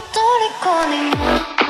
motore con calling. mondo.